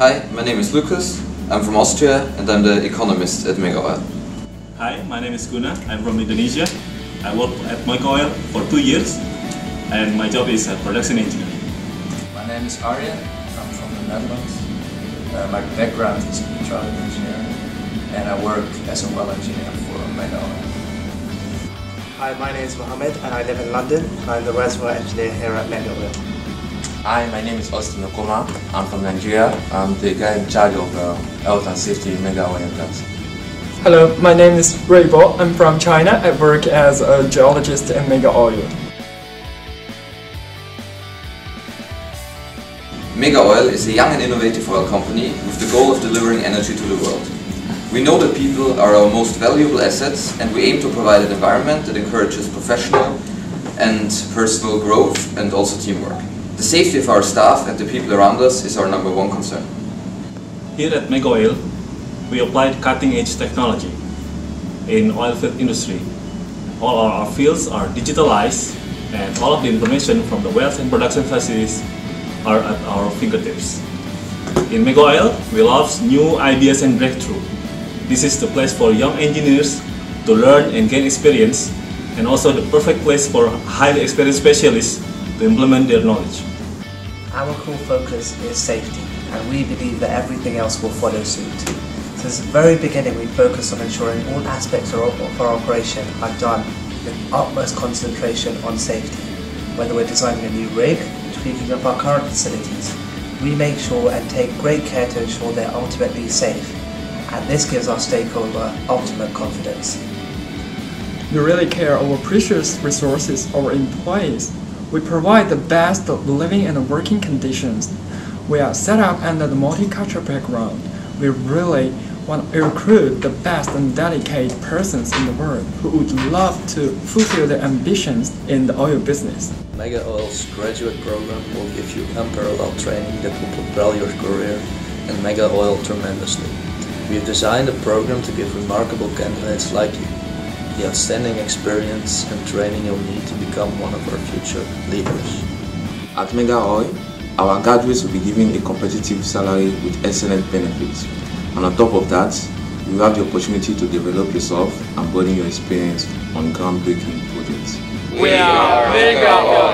Hi, my name is Lucas. I'm from Austria and I'm the economist at Mega Oil. Hi, my name is Guna. I'm from Indonesia. I work at Mega Oil for two years and my job is a production engineer. My name is Arjen. I'm from the Netherlands. Uh, my background is electronic engineering and I work as a well engineer for Mega Oil. Hi, my name is Mohammed and I live in London. I'm the reservoir engineer here at Mega Oil. Hi, my name is Austin Okoma. I'm from Nigeria. I'm the guy in charge of uh, health and safety in Mega Oil and Gas. Hello, my name is Ruibo. I'm from China. I work as a geologist at Mega Oil. Mega Oil is a young and innovative oil company with the goal of delivering energy to the world. We know that people are our most valuable assets and we aim to provide an environment that encourages professional and personal growth and also teamwork. The safety of our staff and the people around us is our number one concern. Here at Mega Oil, we applied cutting-edge technology in oil field industry. All our fields are digitalized and all of the information from the wells and production facilities are at our fingertips. In Mega Oil, we love new ideas and breakthrough. This is the place for young engineers to learn and gain experience and also the perfect place for highly experienced specialists to implement their knowledge. Our core focus is safety and we believe that everything else will follow suit. Since the very beginning we focus on ensuring all aspects of our operation are done with utmost concentration on safety. Whether we're designing a new rig, tweaking up our current facilities, we make sure and take great care to ensure they're ultimately safe and this gives our stakeholder ultimate confidence. We really care our precious resources, our employees. We provide the best living and working conditions. We are set up under the multicultural background. We really want to recruit the best and dedicated persons in the world who would love to fulfill their ambitions in the oil business. Mega Oil's graduate program will give you unparalleled training that will propel your career and Mega Oil tremendously. We have designed a program to give remarkable candidates like you the outstanding experience and training you'll need to become one of our future leaders. At Mega Oil, our graduates will be given a competitive salary with excellent benefits. And on top of that, you will have the opportunity to develop yourself and broaden your experience on groundbreaking projects. We are Mega Oil.